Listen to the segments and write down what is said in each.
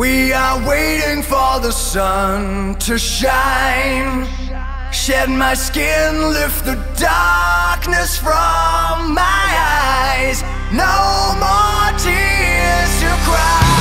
We are waiting for the sun to shine. Shed my skin, lift the darkness from my eyes. No more tears to cry.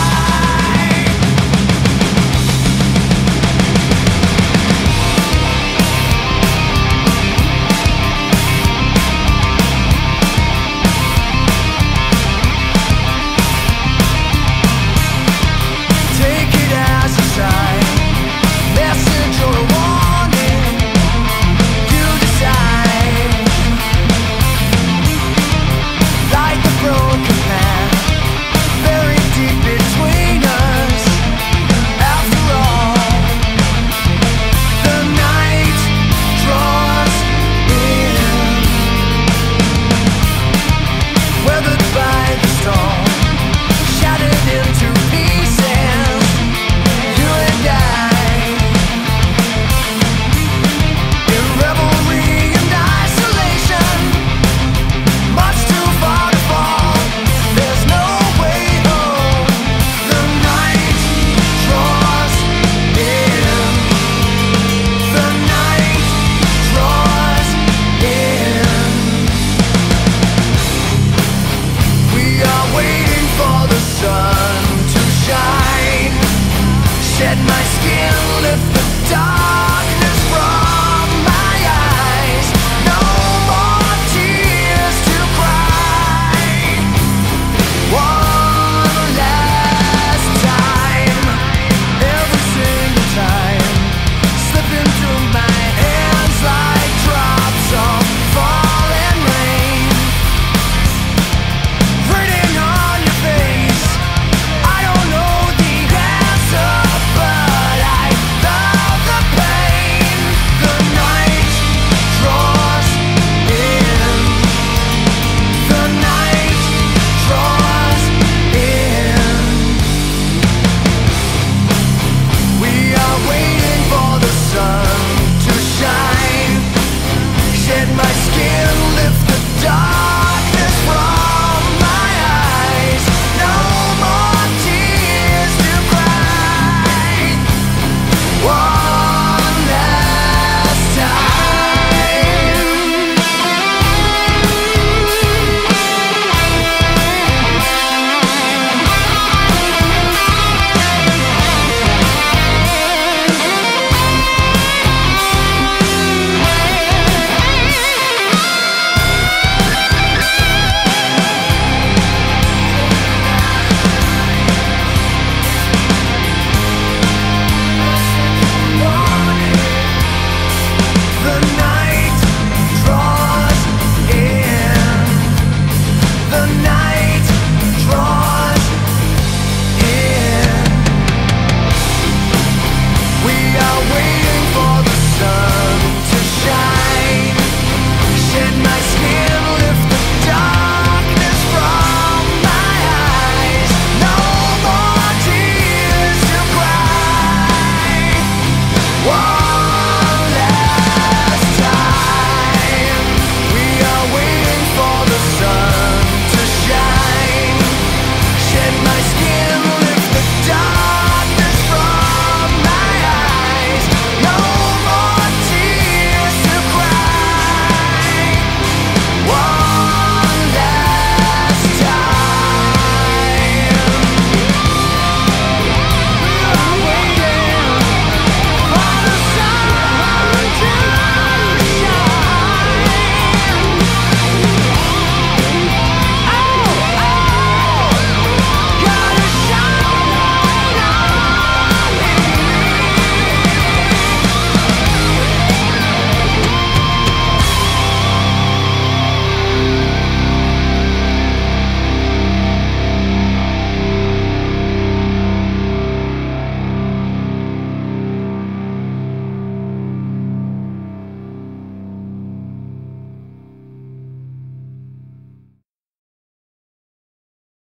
shed my skin, lift the dark.